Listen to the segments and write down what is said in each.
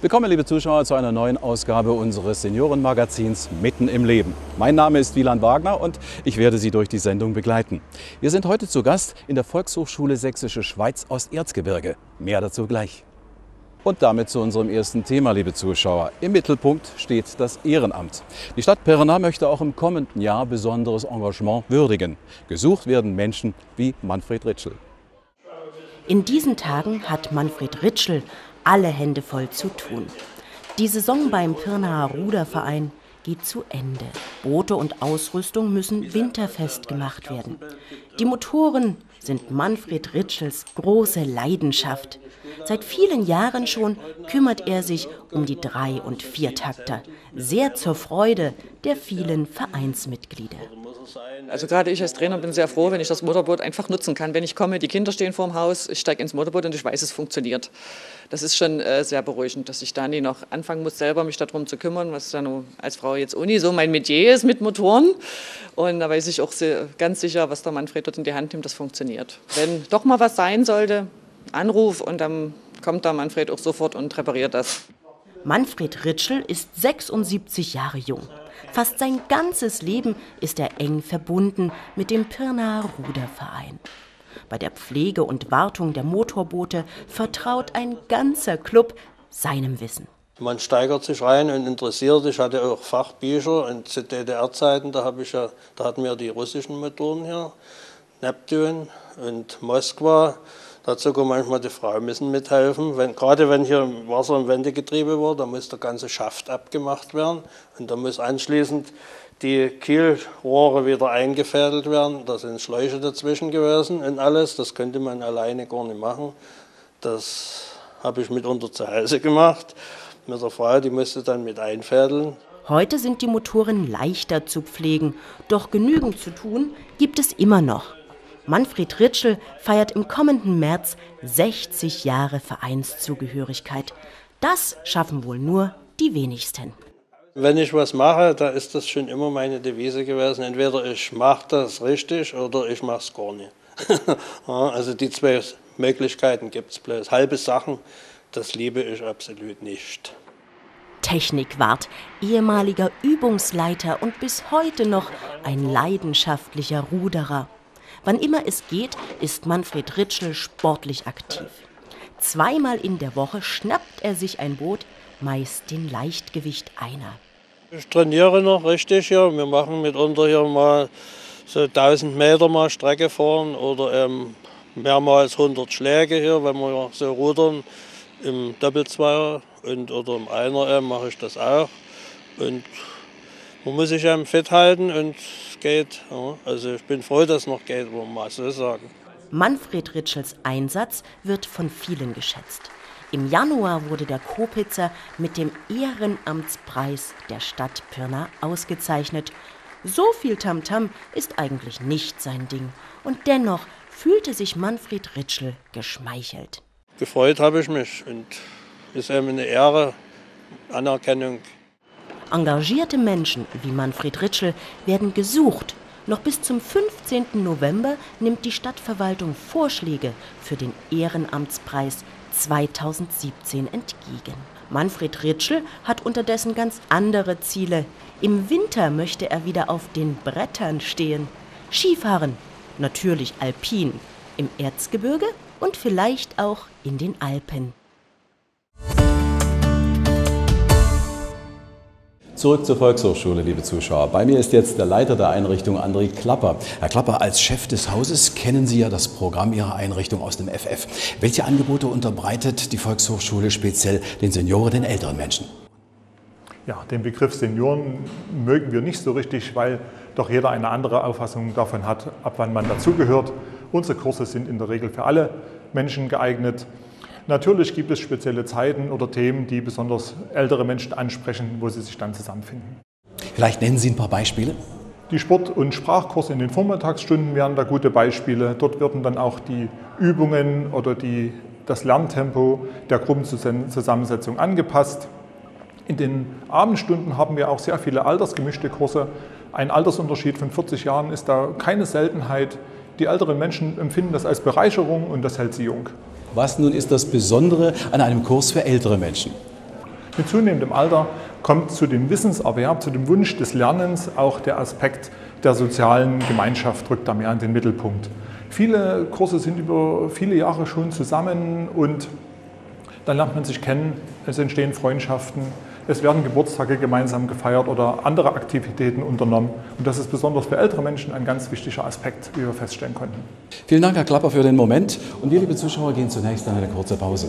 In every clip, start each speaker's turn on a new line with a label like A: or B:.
A: Willkommen, liebe Zuschauer, zu einer neuen Ausgabe unseres Seniorenmagazins Mitten im Leben. Mein Name ist Wieland Wagner und ich werde Sie durch die Sendung begleiten. Wir sind heute zu Gast in der Volkshochschule Sächsische Schweiz Osterzgebirge. Mehr dazu gleich. Und damit zu unserem ersten Thema, liebe Zuschauer. Im Mittelpunkt steht das Ehrenamt. Die Stadt Pirna möchte auch im kommenden Jahr besonderes Engagement würdigen. Gesucht werden Menschen wie Manfred Ritschel.
B: In diesen Tagen hat Manfred Ritschel alle Hände voll zu tun. Die Saison beim Pirnaer Ruderverein geht zu Ende. Boote und Ausrüstung müssen winterfest gemacht werden. Die Motoren sind Manfred Ritschels große Leidenschaft. Seit vielen Jahren schon kümmert er sich um die Drei- und Viertakter, sehr zur Freude der vielen Vereinsmitglieder.
C: Also gerade ich als Trainer bin sehr froh, wenn ich das Motorboot einfach nutzen kann. Wenn ich komme, die Kinder stehen vor dem Haus, ich steige ins Motorboot und ich weiß, es funktioniert. Das ist schon äh, sehr beruhigend, dass ich da nie noch anfangen muss, selber mich darum zu kümmern, was dann als Frau jetzt Uni so mein Metier ist mit Motoren. Und da weiß ich auch ganz sicher, was der Manfred dort in die Hand nimmt, das funktioniert. Wenn doch mal was sein sollte, Anruf und dann kommt der Manfred auch sofort und repariert das.
B: Manfred Ritschel ist 76 Jahre jung. Fast sein ganzes Leben ist er eng verbunden mit dem Pirnaer Ruderverein. Bei der Pflege und Wartung der Motorboote vertraut ein ganzer Club seinem Wissen.
D: Man steigert sich rein und interessiert. Ich hatte auch Fachbücher in DDR-Zeiten, da, ja, da hatten wir die russischen Motoren hier, Neptun und Moskwa. Dazu kommen manchmal die Frauen müssen mithelfen. Wenn, gerade wenn hier Wasser- und Wendegetriebe war, da muss der ganze Schaft abgemacht werden und da muss anschließend die Kielrohre wieder eingefädelt werden. Da sind Schläuche dazwischen gewesen und alles. Das könnte man alleine gar nicht machen. Das habe ich mitunter zu Hause gemacht. Mit der Frau, die musste dann mit einfädeln.
B: Heute sind die Motoren leichter zu pflegen, doch genügend zu tun gibt es immer noch. Manfred Ritschel feiert im kommenden März 60 Jahre Vereinszugehörigkeit. Das schaffen wohl nur die wenigsten.
D: Wenn ich was mache, da ist das schon immer meine Devise gewesen. Entweder ich mache das richtig oder ich mache es gar nicht. also die zwei Möglichkeiten gibt es bloß. Halbe Sachen, das liebe ich absolut nicht.
B: Technikwart, ehemaliger Übungsleiter und bis heute noch ein leidenschaftlicher Ruderer. Wann immer es geht, ist Manfred Ritschel sportlich aktiv. Zweimal in der Woche schnappt er sich ein Boot, meist den Leichtgewicht einer.
D: Ich trainiere noch richtig hier. Wir machen mitunter hier mal so 1000 Meter mal Strecke fahren oder ähm, mehrmals 100 Schläge hier, wenn wir so rudern im Doppelzweier und oder im Einer äh, mache ich das auch. Und man muss sich einem fit halten und es geht. Also ich bin froh, dass es noch geht, wir mal so sagen.
B: Manfred Ritschels Einsatz wird von vielen geschätzt. Im Januar wurde der Kopitzer mit dem Ehrenamtspreis der Stadt Pirna ausgezeichnet. So viel Tamtam -Tam ist eigentlich nicht sein Ding. Und dennoch fühlte sich Manfred Ritschel geschmeichelt.
D: Gefreut habe ich mich und es ist eben eine Ehre, Anerkennung
B: Engagierte Menschen wie Manfred Ritschel werden gesucht. Noch bis zum 15. November nimmt die Stadtverwaltung Vorschläge für den Ehrenamtspreis 2017 entgegen. Manfred Ritschel hat unterdessen ganz andere Ziele. Im Winter möchte er wieder auf den Brettern stehen. Skifahren, natürlich alpin, im Erzgebirge und vielleicht auch in den Alpen.
A: Zurück zur Volkshochschule, liebe Zuschauer. Bei mir ist jetzt der Leiter der Einrichtung, André Klapper. Herr Klapper, als Chef des Hauses kennen Sie ja das Programm Ihrer Einrichtung aus dem FF. Welche Angebote unterbreitet die Volkshochschule speziell den Senioren, den älteren Menschen?
E: Ja, den Begriff Senioren mögen wir nicht so richtig, weil doch jeder eine andere Auffassung davon hat, ab wann man dazugehört. Unsere Kurse sind in der Regel für alle Menschen geeignet. Natürlich gibt es spezielle Zeiten oder Themen, die besonders ältere Menschen ansprechen, wo sie sich dann zusammenfinden.
A: Vielleicht nennen Sie ein paar Beispiele.
E: Die Sport- und Sprachkurse in den Vormittagsstunden wären da gute Beispiele. Dort werden dann auch die Übungen oder die, das Lerntempo der Gruppenzusammensetzung angepasst. In den Abendstunden haben wir auch sehr viele altersgemischte Kurse. Ein Altersunterschied von 40 Jahren ist da keine Seltenheit. Die älteren Menschen empfinden das als Bereicherung und das hält sie jung.
A: Was nun ist das Besondere an einem Kurs für ältere Menschen?
E: Mit zunehmendem Alter kommt zu dem Wissenserwerb, zu dem Wunsch des Lernens auch der Aspekt der sozialen Gemeinschaft rückt da mehr in den Mittelpunkt. Viele Kurse sind über viele Jahre schon zusammen und dann lernt man sich kennen, es entstehen Freundschaften, es werden Geburtstage gemeinsam gefeiert oder andere Aktivitäten unternommen. Und das ist besonders für ältere Menschen ein ganz wichtiger Aspekt, wie wir feststellen konnten.
A: Vielen Dank, Herr Klapper, für den Moment. Und wir, liebe Zuschauer, gehen zunächst in eine kurze Pause.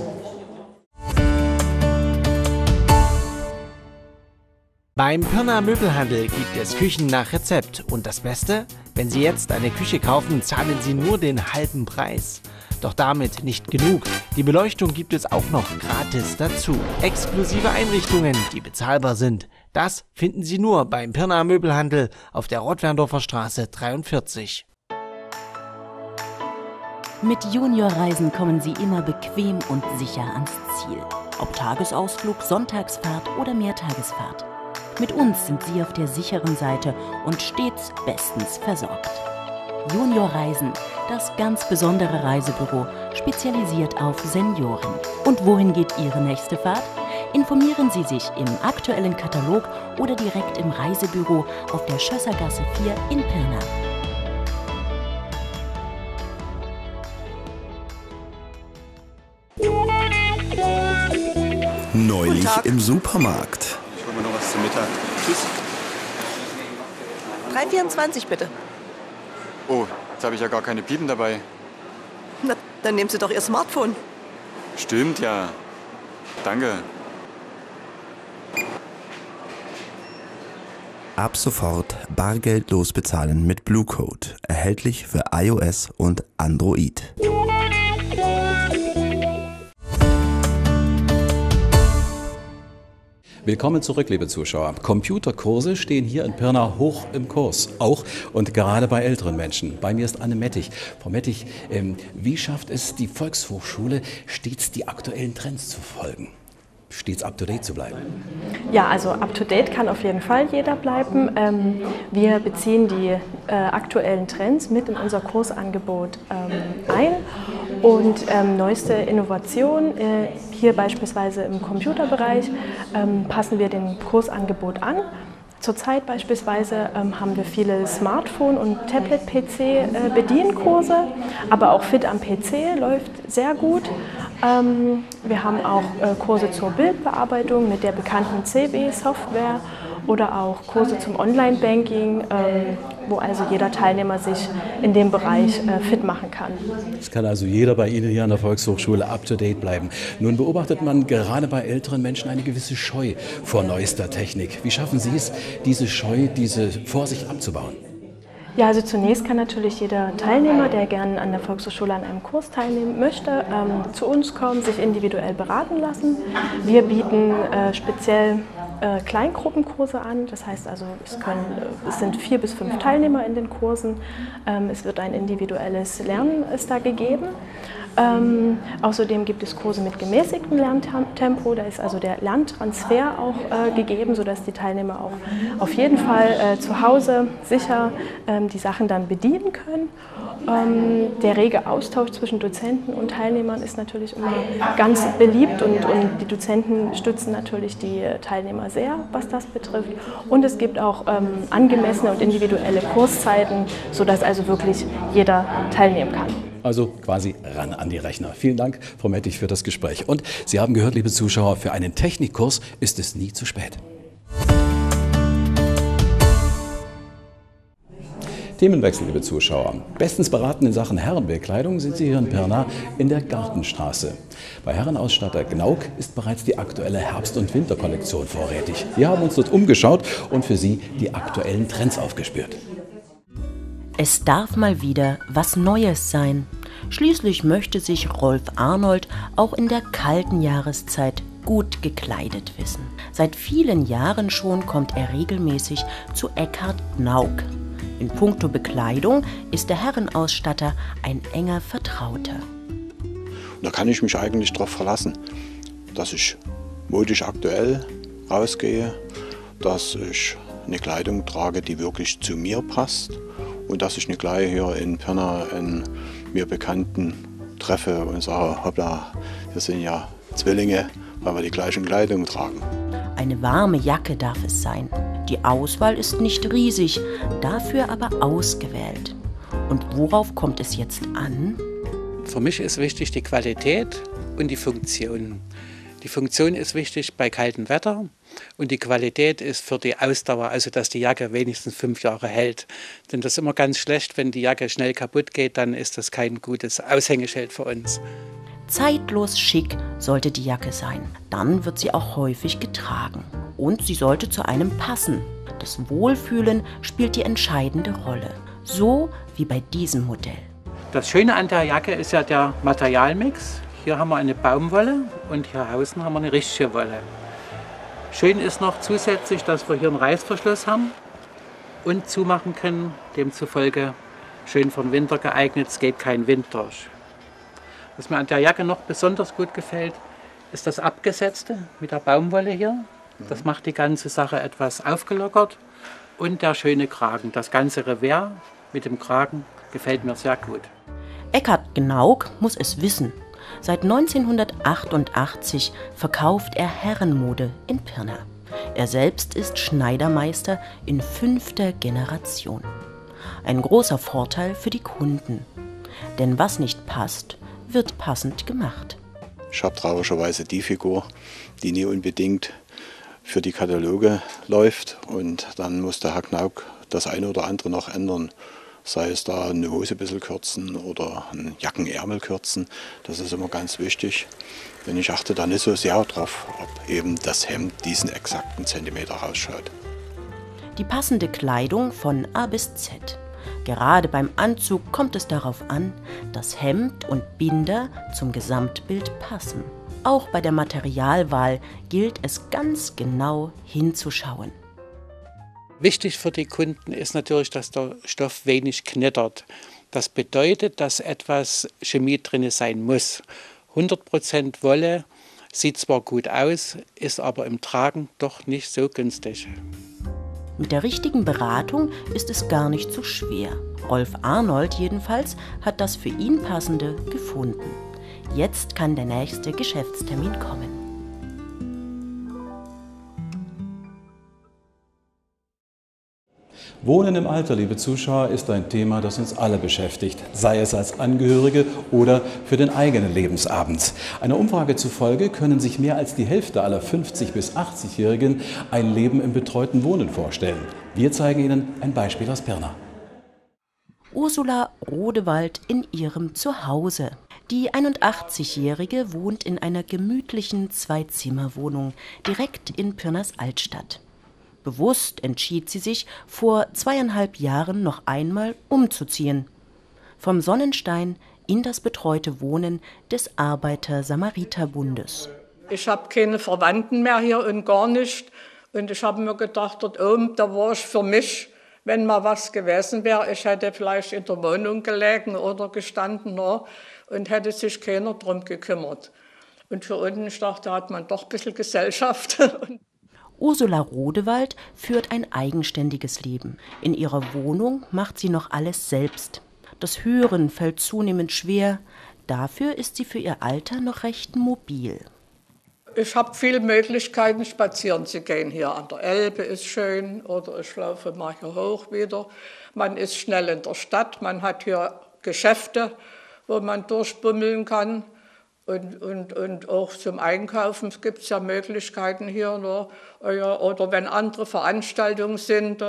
F: Beim Pirna Möbelhandel gibt es Küchen nach Rezept. Und das Beste? Wenn Sie jetzt eine Küche kaufen, zahlen Sie nur den halben Preis. Doch damit nicht genug. Die Beleuchtung gibt es auch noch gratis dazu. Exklusive Einrichtungen, die bezahlbar sind. Das finden Sie nur beim Pirna Möbelhandel auf der Rottwerndorfer Straße 43.
B: Mit Juniorreisen kommen Sie immer bequem und sicher ans Ziel. Ob Tagesausflug, Sonntagsfahrt oder Mehrtagesfahrt. Mit uns sind Sie auf der sicheren Seite und stets bestens versorgt. Junior Reisen, das ganz besondere Reisebüro, spezialisiert auf Senioren. Und wohin geht Ihre nächste Fahrt? Informieren Sie sich im aktuellen Katalog oder direkt im Reisebüro auf der Schössergasse 4 in Pirna.
G: Neulich im Supermarkt.
H: Ich hole mir noch was zum Mittag. Tschüss.
I: 3,24 bitte.
H: Oh, jetzt habe ich ja gar keine Piepen dabei.
I: Na, dann nehmen Sie doch Ihr Smartphone.
H: Stimmt ja. Danke.
G: Ab sofort bargeldlos bezahlen mit Blue Code. Erhältlich für iOS und Android.
A: Willkommen zurück, liebe Zuschauer. Computerkurse stehen hier in Pirna hoch im Kurs, auch und gerade bei älteren Menschen. Bei mir ist Anne Mettich. Frau Mettich, ähm, wie schafft es die Volkshochschule, stets die aktuellen Trends zu folgen? Stets up to date zu bleiben?
J: Ja, also up to date kann auf jeden Fall jeder bleiben. Ähm, wir beziehen die äh, aktuellen Trends mit in unser Kursangebot ähm, ein und ähm, neueste Innovationen, äh, hier beispielsweise im Computerbereich, ähm, passen wir dem Kursangebot an. Zurzeit beispielsweise ähm, haben wir viele Smartphone- und Tablet-PC-Bedienkurse, äh, aber auch Fit am PC läuft sehr gut. Ähm, wir haben auch äh, Kurse zur Bildbearbeitung mit der bekannten CW-Software oder auch Kurse zum Online-Banking, ähm, wo also jeder Teilnehmer sich in dem Bereich äh, fit machen kann.
A: Es kann also jeder bei Ihnen hier an der Volkshochschule up-to-date bleiben. Nun beobachtet man gerade bei älteren Menschen eine gewisse Scheu vor neuester Technik. Wie schaffen Sie es, diese Scheu, diese Vorsicht abzubauen?
J: Ja, also zunächst kann natürlich jeder Teilnehmer, der gerne an der Volkshochschule an einem Kurs teilnehmen möchte, ähm, zu uns kommen, sich individuell beraten lassen. Wir bieten äh, speziell äh, Kleingruppenkurse an. Das heißt also, es, können, es, sind vier bis fünf Teilnehmer in den Kursen. Ähm, es wird ein individuelles Lernen ist da gegeben. Ähm, außerdem gibt es Kurse mit gemäßigtem Lerntempo. Da ist also der Lerntransfer auch äh, gegeben, sodass die Teilnehmer auch auf jeden Fall äh, zu Hause sicher ähm, die Sachen dann bedienen können. Ähm, der rege Austausch zwischen Dozenten und Teilnehmern ist natürlich immer ganz beliebt und, und die Dozenten stützen natürlich die Teilnehmer sehr, was das betrifft. Und es gibt auch ähm, angemessene und individuelle Kurszeiten, sodass also wirklich jeder teilnehmen kann.
A: Also quasi ran an die Rechner. Vielen Dank, Frau Mettich, für das Gespräch. Und Sie haben gehört, liebe Zuschauer, für einen Technikkurs ist es nie zu spät. Themenwechsel, liebe Zuschauer. Bestens beraten in Sachen Herrenbekleidung sind Sie hier in Pirna in der Gartenstraße. Bei Herrenausstatter Gnauk ist bereits die aktuelle Herbst- und Winterkollektion vorrätig. Wir haben uns dort umgeschaut und für Sie die aktuellen Trends aufgespürt.
B: Es darf mal wieder was Neues sein. Schließlich möchte sich Rolf Arnold auch in der kalten Jahreszeit gut gekleidet wissen. Seit vielen Jahren schon kommt er regelmäßig zu Eckhard Gnauk. In puncto Bekleidung ist der Herrenausstatter ein enger Vertrauter.
K: Da kann ich mich eigentlich darauf verlassen, dass ich modisch aktuell rausgehe, dass ich eine Kleidung trage, die wirklich zu mir passt und dass ich eine gleich hier in Pirna einen mir Bekannten treffe und sage, hoppla, wir sind ja Zwillinge, weil wir die gleichen Kleidung tragen.
B: Eine warme Jacke darf es sein. Die Auswahl ist nicht riesig, dafür aber ausgewählt. Und worauf kommt es jetzt an?
L: Für mich ist wichtig die Qualität und die Funktion. Die Funktion ist wichtig bei kaltem Wetter und die Qualität ist für die Ausdauer, also dass die Jacke wenigstens fünf Jahre hält. Denn das ist immer ganz schlecht, wenn die Jacke schnell kaputt geht, dann ist das kein gutes Aushängeschild für uns.
B: Zeitlos schick sollte die Jacke sein. Dann wird sie auch häufig getragen. Und sie sollte zu einem passen. Das Wohlfühlen spielt die entscheidende Rolle. So wie bei diesem Modell.
L: Das Schöne an der Jacke ist ja der Materialmix. Hier haben wir eine Baumwolle und hier außen haben wir eine richtige Wolle. Schön ist noch zusätzlich, dass wir hier einen Reißverschluss haben und zumachen können. Demzufolge schön für den Winter geeignet, es geht kein Wind durch. Was mir an der Jacke noch besonders gut gefällt, ist das Abgesetzte mit der Baumwolle hier. Das macht die ganze Sache etwas aufgelockert. Und der schöne Kragen. Das ganze Revers mit dem Kragen gefällt mir sehr gut.
B: Eckhard Gnauk muss es wissen. Seit 1988 verkauft er Herrenmode in Pirna. Er selbst ist Schneidermeister in fünfter Generation. Ein großer Vorteil für die Kunden. Denn was nicht passt, wird passend gemacht.
K: Ich habe tragischerweise die Figur, die nie unbedingt für die Kataloge läuft. Und dann muss der Herr Knauk das eine oder andere noch ändern. Sei es da eine Hose ein bisschen kürzen oder ein Jackenärmel kürzen. Das ist immer ganz wichtig. Denn ich achte da nicht so sehr drauf, ob eben das Hemd diesen exakten Zentimeter rausschaut.
B: Die passende Kleidung von A bis Z. Gerade beim Anzug kommt es darauf an, dass Hemd und Binder zum Gesamtbild passen. Auch bei der Materialwahl gilt es ganz genau hinzuschauen.
L: Wichtig für die Kunden ist natürlich, dass der Stoff wenig knittert. Das bedeutet, dass etwas Chemie drin sein muss. 100% Wolle sieht zwar gut aus, ist aber im Tragen doch nicht so günstig.
B: Mit der richtigen Beratung ist es gar nicht so schwer. Rolf Arnold jedenfalls hat das für ihn passende gefunden. Jetzt kann der nächste Geschäftstermin kommen.
A: Wohnen im Alter, liebe Zuschauer, ist ein Thema, das uns alle beschäftigt, sei es als Angehörige oder für den eigenen Lebensabend. Einer Umfrage zufolge können sich mehr als die Hälfte aller 50- bis 80-Jährigen ein Leben im betreuten Wohnen vorstellen. Wir zeigen Ihnen ein Beispiel aus Pirna.
B: Ursula Rodewald in ihrem Zuhause. Die 81-Jährige wohnt in einer gemütlichen Zwei-Zimmer-Wohnung direkt in Pirnas Altstadt. Bewusst entschied sie sich, vor zweieinhalb Jahren noch einmal umzuziehen. Vom Sonnenstein in das betreute Wohnen des Arbeiter-Samariter-Bundes.
M: Ich habe keine Verwandten mehr hier und gar nicht. Und ich habe mir gedacht, dort oben, da war ich für mich, wenn mal was gewesen wäre. Ich hätte vielleicht in der Wohnung gelegen oder gestanden no, und hätte sich keiner drum gekümmert. Und für unten, ich dachte, da hat man doch ein bisschen Gesellschaft.
B: Ursula Rodewald führt ein eigenständiges Leben. In ihrer Wohnung macht sie noch alles selbst. Das Hören fällt zunehmend schwer. Dafür ist sie für ihr Alter noch recht mobil.
M: Ich habe viele Möglichkeiten, spazieren zu gehen. Hier an der Elbe ist schön oder ich laufe mal hier hoch wieder. Man ist schnell in der Stadt, man hat hier Geschäfte, wo man durchbummeln kann. Und, und, und auch zum Einkaufen gibt es ja Möglichkeiten hier. Ne? Oder wenn andere Veranstaltungen sind,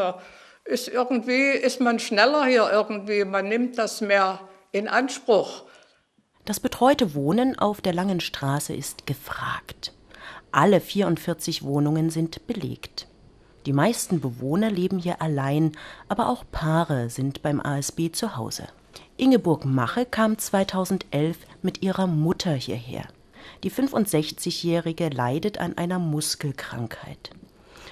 M: ist irgendwie, ist man schneller hier irgendwie. Man nimmt das mehr in Anspruch.
B: Das betreute Wohnen auf der Langen Straße ist gefragt. Alle 44 Wohnungen sind belegt. Die meisten Bewohner leben hier allein, aber auch Paare sind beim ASB zu Hause. Ingeborg Mache kam 2011 mit ihrer Mutter hierher. Die 65-Jährige leidet an einer Muskelkrankheit.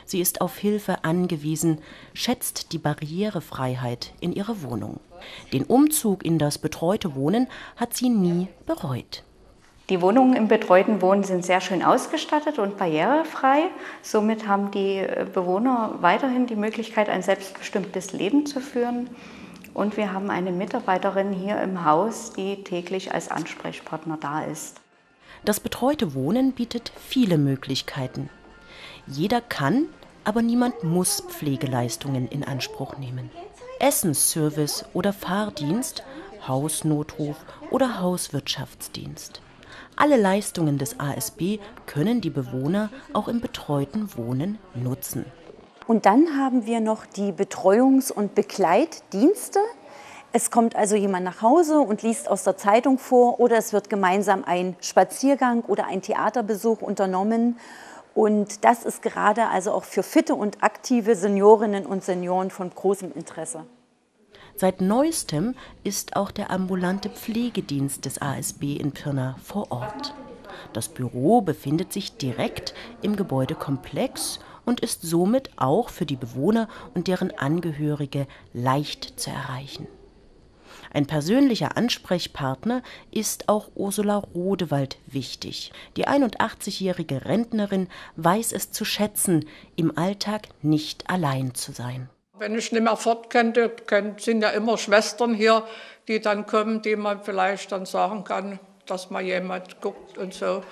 B: Sie ist auf Hilfe angewiesen, schätzt die Barrierefreiheit in ihrer Wohnung. Den Umzug in das betreute Wohnen hat sie nie bereut.
N: Die Wohnungen im betreuten Wohnen sind sehr schön ausgestattet und barrierefrei. Somit haben die Bewohner weiterhin die Möglichkeit, ein selbstbestimmtes Leben zu führen. Und wir haben eine Mitarbeiterin hier im Haus, die täglich als Ansprechpartner da ist.
B: Das betreute Wohnen bietet viele Möglichkeiten. Jeder kann, aber niemand muss Pflegeleistungen in Anspruch nehmen. Essensservice oder Fahrdienst, Hausnotruf oder Hauswirtschaftsdienst. Alle Leistungen des ASB können die Bewohner auch im betreuten Wohnen nutzen.
O: Und dann haben wir noch die Betreuungs- und Begleitdienste. Es kommt also jemand nach Hause und liest aus der Zeitung vor oder es wird gemeinsam ein Spaziergang oder ein Theaterbesuch unternommen. Und das ist gerade also auch für fitte und aktive Seniorinnen und Senioren von großem Interesse.
B: Seit neuestem ist auch der ambulante Pflegedienst des ASB in Pirna vor Ort. Das Büro befindet sich direkt im Gebäudekomplex und ist somit auch für die Bewohner und deren Angehörige leicht zu erreichen. Ein persönlicher Ansprechpartner ist auch Ursula Rodewald wichtig. Die 81-jährige Rentnerin weiß es zu schätzen, im Alltag nicht allein zu sein.
M: Wenn ich nicht mehr fort könnte, sind ja immer Schwestern hier, die dann kommen, die man vielleicht dann sagen kann, dass mal jemand guckt und so.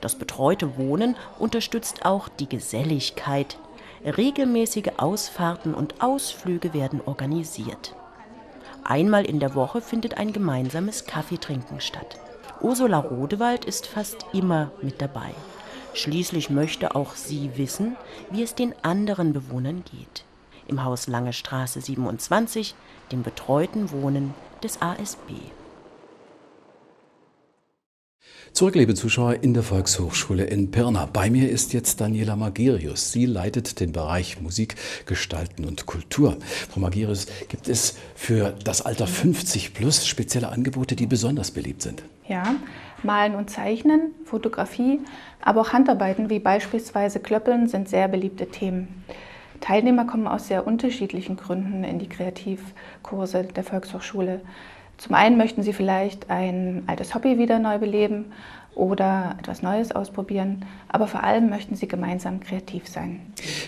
B: Das betreute Wohnen unterstützt auch die Geselligkeit. Regelmäßige Ausfahrten und Ausflüge werden organisiert. Einmal in der Woche findet ein gemeinsames Kaffeetrinken statt. Ursula Rodewald ist fast immer mit dabei. Schließlich möchte auch sie wissen, wie es den anderen Bewohnern geht im Haus Lange Straße 27, dem betreuten Wohnen des ASB.
A: Zurück, liebe Zuschauer, in der Volkshochschule in Pirna. Bei mir ist jetzt Daniela Magirius. Sie leitet den Bereich Musik, Gestalten und Kultur. Frau Magirius, gibt es für das Alter 50 plus spezielle Angebote, die besonders beliebt sind?
P: Ja, Malen und Zeichnen, Fotografie, aber auch Handarbeiten wie beispielsweise Klöppeln sind sehr beliebte Themen. Teilnehmer kommen aus sehr unterschiedlichen Gründen in die Kreativkurse der Volkshochschule. Zum einen möchten sie vielleicht ein altes Hobby wieder neu beleben oder etwas Neues ausprobieren, aber vor allem möchten sie gemeinsam kreativ sein.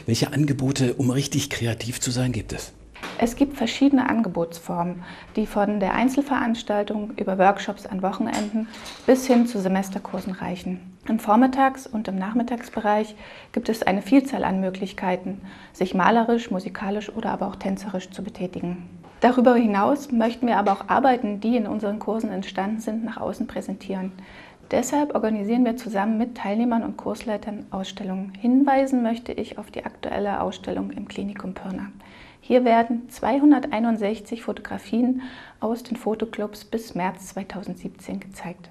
A: Welche Angebote, um richtig kreativ zu sein, gibt es?
P: Es gibt verschiedene Angebotsformen, die von der Einzelveranstaltung über Workshops an Wochenenden bis hin zu Semesterkursen reichen. Im Vormittags- und im Nachmittagsbereich gibt es eine Vielzahl an Möglichkeiten, sich malerisch, musikalisch oder aber auch tänzerisch zu betätigen. Darüber hinaus möchten wir aber auch Arbeiten, die in unseren Kursen entstanden sind, nach außen präsentieren. Deshalb organisieren wir zusammen mit Teilnehmern und Kursleitern Ausstellungen. Hinweisen möchte ich auf die aktuelle Ausstellung im Klinikum Pirna. Hier werden 261 Fotografien aus den Fotoclubs bis März 2017 gezeigt.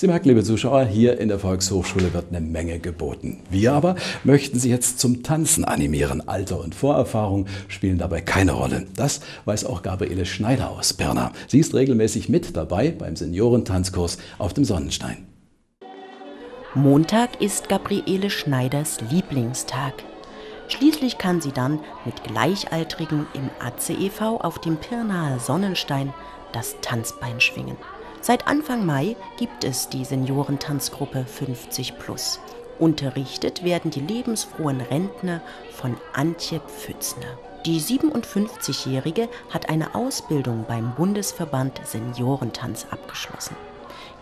A: Sie merken, liebe Zuschauer, hier in der Volkshochschule wird eine Menge geboten. Wir aber möchten Sie jetzt zum Tanzen animieren. Alter und Vorerfahrung spielen dabei keine Rolle. Das weiß auch Gabriele Schneider aus Pirna. Sie ist regelmäßig mit dabei beim Seniorentanzkurs auf dem Sonnenstein.
B: Montag ist Gabriele Schneiders Lieblingstag. Schließlich kann sie dann mit Gleichaltrigen im ACEV auf dem Pirnaer Sonnenstein das Tanzbein schwingen. Seit Anfang Mai gibt es die Seniorentanzgruppe 50 Plus. Unterrichtet werden die lebensfrohen Rentner von Antje Pfützner. Die 57-Jährige hat eine Ausbildung beim Bundesverband Seniorentanz abgeschlossen.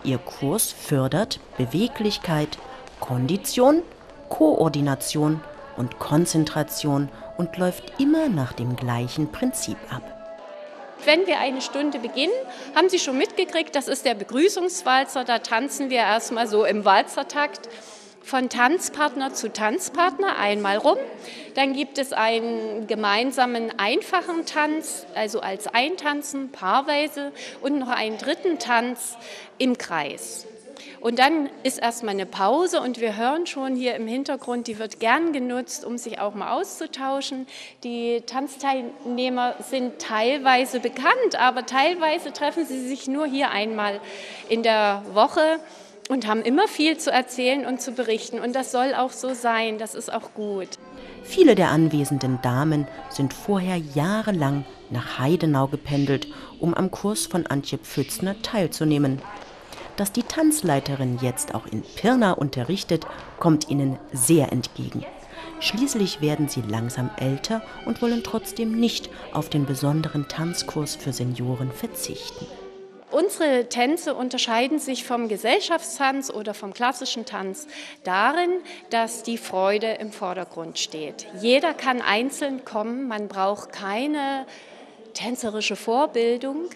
B: Ihr Kurs fördert Beweglichkeit, Kondition, Koordination und Konzentration und läuft immer nach dem gleichen Prinzip ab.
Q: Wenn wir eine Stunde beginnen, haben Sie schon mitgekriegt, das ist der Begrüßungswalzer. Da tanzen wir erstmal so im Walzertakt von Tanzpartner zu Tanzpartner einmal rum. Dann gibt es einen gemeinsamen einfachen Tanz, also als Eintanzen, paarweise und noch einen dritten Tanz im Kreis. Und dann ist erstmal eine Pause und wir hören schon hier im Hintergrund, die wird gern genutzt, um sich auch mal auszutauschen. Die Tanzteilnehmer sind teilweise bekannt, aber teilweise treffen sie sich nur hier einmal in der Woche und haben immer viel zu erzählen und zu berichten. Und das soll auch so sein, das ist auch gut.
B: Viele der anwesenden Damen sind vorher jahrelang nach Heidenau gependelt, um am Kurs von Antje Pfützner teilzunehmen. Dass die Tanzleiterin jetzt auch in Pirna unterrichtet, kommt ihnen sehr entgegen. Schließlich werden sie langsam älter und wollen trotzdem nicht auf den besonderen Tanzkurs für Senioren verzichten.
Q: Unsere Tänze unterscheiden sich vom Gesellschaftstanz oder vom klassischen Tanz darin, dass die Freude im Vordergrund steht. Jeder kann einzeln kommen, man braucht keine tänzerische Vorbildung.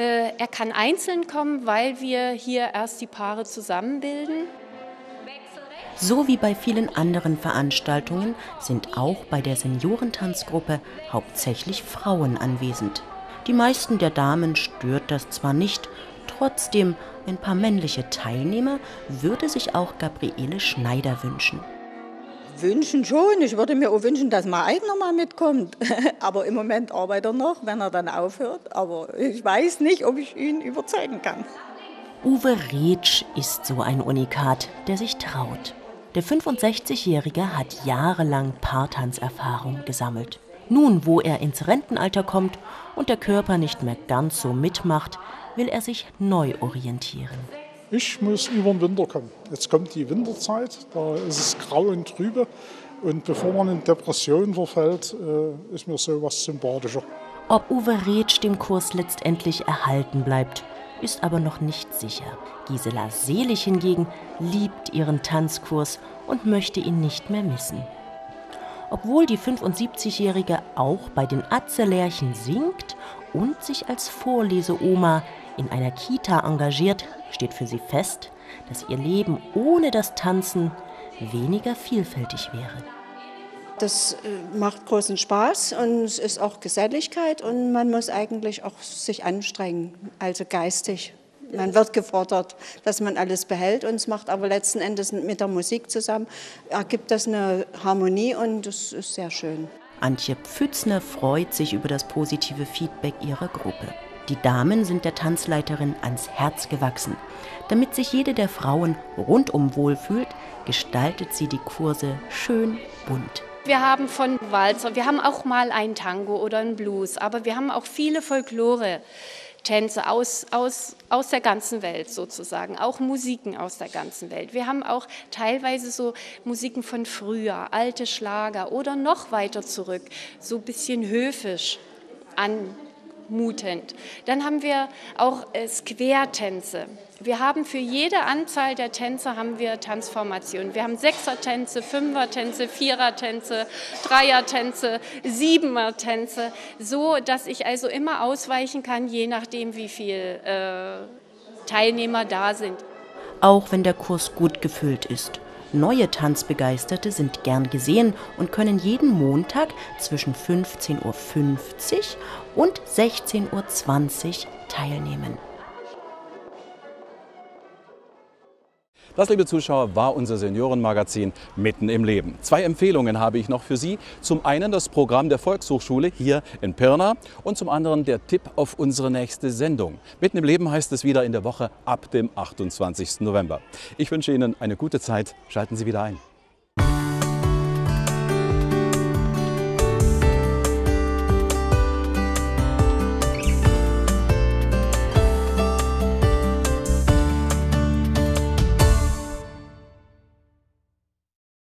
Q: Äh, er kann einzeln kommen, weil wir hier erst die Paare zusammenbilden.
B: So wie bei vielen anderen Veranstaltungen sind auch bei der Seniorentanzgruppe hauptsächlich Frauen anwesend. Die meisten der Damen stört das zwar nicht, trotzdem ein paar männliche Teilnehmer würde sich auch Gabriele Schneider wünschen.
R: Wünschen schon. Ich würde mir auch wünschen, dass mein eigener mal mitkommt. Aber im Moment arbeitet er noch, wenn er dann aufhört. Aber ich weiß nicht, ob ich ihn überzeugen kann.
B: Uwe Retsch ist so ein Unikat, der sich traut. Der 65-Jährige hat jahrelang Paartanzerfahrung gesammelt. Nun, wo er ins Rentenalter kommt und der Körper nicht mehr ganz so mitmacht, will er sich neu orientieren.
S: Ich muss über den Winter kommen. Jetzt kommt die Winterzeit, da ist es grau und trübe. Und bevor man in Depressionen verfällt, äh, ist mir sowas sympathischer.
B: Ob Uwe Retsch dem Kurs letztendlich erhalten bleibt, ist aber noch nicht sicher. Gisela Selig hingegen liebt ihren Tanzkurs und möchte ihn nicht mehr missen. Obwohl die 75-Jährige auch bei den Atzelärchen singt und sich als Vorleseoma in einer Kita engagiert, steht für sie fest, dass ihr Leben ohne das Tanzen weniger vielfältig wäre.
T: Das äh, macht großen Spaß und es ist auch Geselligkeit und man muss eigentlich auch sich anstrengen, also geistig. Man wird gefordert, dass man alles behält und es macht aber letzten Endes mit der Musik zusammen, ergibt das eine Harmonie und das ist sehr schön.
B: Antje Pfützner freut sich über das positive Feedback ihrer Gruppe. Die Damen sind der Tanzleiterin ans Herz gewachsen. Damit sich jede der Frauen rundum wohlfühlt, gestaltet sie die Kurse schön bunt.
Q: Wir haben von Walzer, wir haben auch mal ein Tango oder ein Blues, aber wir haben auch viele Folklore. Tänze aus, aus, aus der ganzen Welt sozusagen, auch Musiken aus der ganzen Welt. Wir haben auch teilweise so Musiken von früher, alte Schlager oder noch weiter zurück, so ein bisschen höfisch an mutend. Dann haben wir auch äh, Square-Tänze. Wir haben für jede Anzahl der Tänze haben wir Tanzformationen. Wir haben Sechser-Tänze, Fünfer-Tänze, Vierer-Tänze, Dreier-Tänze, Siebener-Tänze, so dass ich also immer ausweichen kann, je nachdem, wie viele äh, Teilnehmer da sind.
B: Auch wenn der Kurs gut gefüllt ist. Neue Tanzbegeisterte sind gern gesehen und können jeden Montag zwischen 15.50 Uhr und 16.20 Uhr teilnehmen.
A: Das, liebe Zuschauer, war unser Seniorenmagazin Mitten im Leben. Zwei Empfehlungen habe ich noch für Sie. Zum einen das Programm der Volkshochschule hier in Pirna und zum anderen der Tipp auf unsere nächste Sendung. Mitten im Leben heißt es wieder in der Woche ab dem 28. November. Ich wünsche Ihnen eine gute Zeit. Schalten Sie wieder ein.